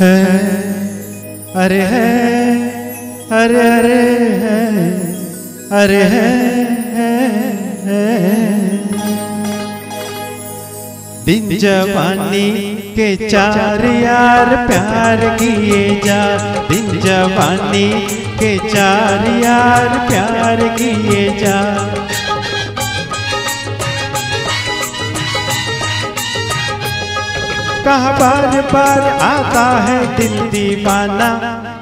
है। अरे है अरे अरे है अरे है। दिन जवानी के चार यार प्यार किए जा। दिन जवानी के चार यार प्यार किए जा। कहा बार बार आता है दिल दीवाना?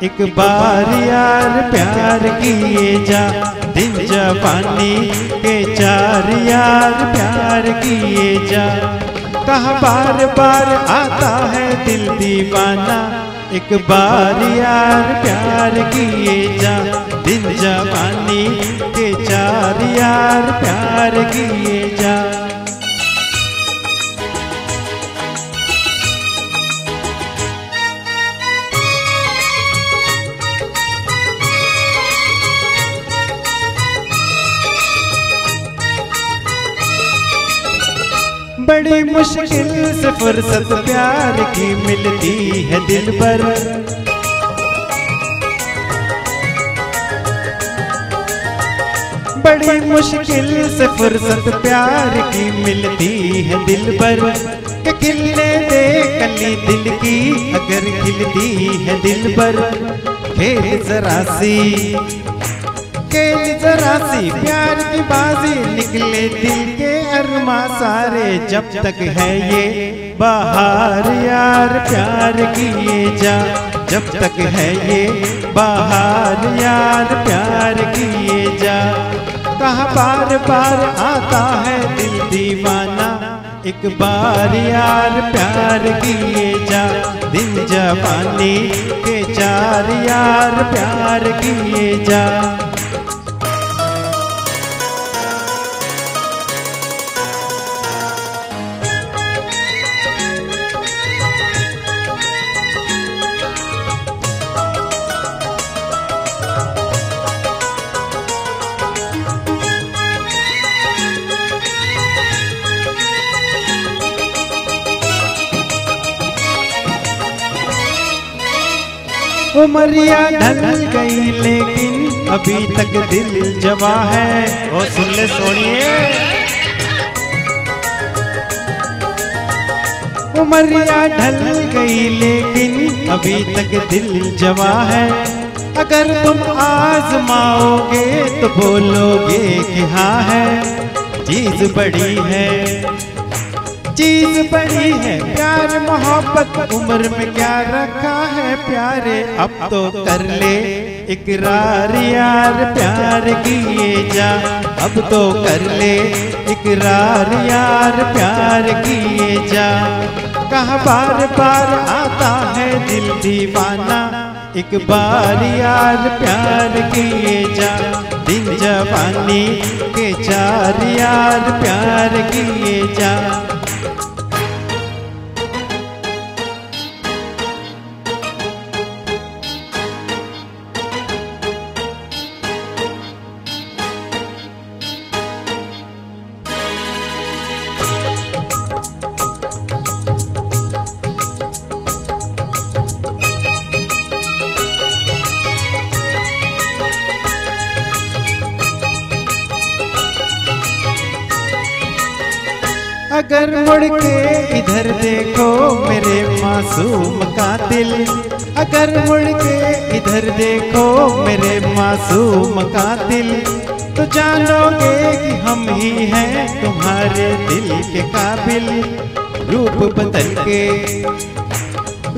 एक बार यार प्यार किए जा, दिन जवानी के चार यार प्यार किए जा। कहा बार बार आता है दिल दीवाना? एक बार यार प्यार किए जा, दिन जवानी के चार यार प्यार किए जा। बड़ी मुश्किल से फुर्सत प्यार की मिलती है दिल पर। बड़ी मुश्किल से फुर्सत प्यार की मिलती है दिल पर। खिलने दे कली दिल की, अगर खिलती है दिल पर। खेल जरा सी खेल जरा सी प्यार की बाजी निकले दिल के अरमा सारे। जब तक है ये बाहर यार प्यार किए जा। जब तक है ये बाहर यार प्यार किए जा। कहा बार बार आता है दिल दीवाना। एक बार यार प्यार किए जा। दिन जवानी के चार यार प्यार किए जा। उमरिया ढल गई लेकिन अभी तक दिल जवा है। ओ, सुन ले सोनिए। उमरिया ढल गई लेकिन अभी तक दिल जवा है। अगर तुम आजमाओगे तो बोलोगे कि हाँ है, चीज़ बड़ी है। चीज़ बड़ी है प्यार, मोहब्बत, उम्र में क्या रखा है प्यारे? अब तो कर ले इकरार यार, प्यार किए जा। अब तो कर ले इकरार यार, प्यार किए जा। कहा बार बार आता है दिल दीवाना? एक बार यार, प्यार किए जा। दिन जवानी के चार यार, प्यार किए जा। अगर मुड़ के इधर देखो मेरे मासूम का दिल अगर मुड़ के इधर देखो मेरे मासूम का दिल तो जानोगे कि हम ही हैं तुम्हारे दिल के काबिल। रूप बदल के,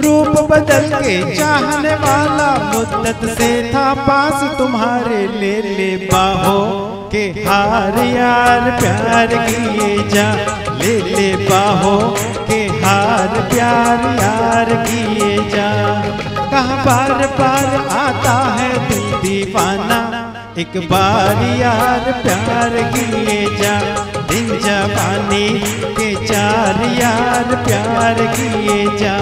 रूप बदल के चाहने वाला मुद्दत से था पास तुम्हारे ले ले बाहों के हार यार प्यार किए जा। ले ले बाहों के हार प्यार यार किए जा। कहा बार बार आता है दिल दीवाना, एक बार यार प्यार किए जा। दिन जवानी के चार यार प्यार किए जा।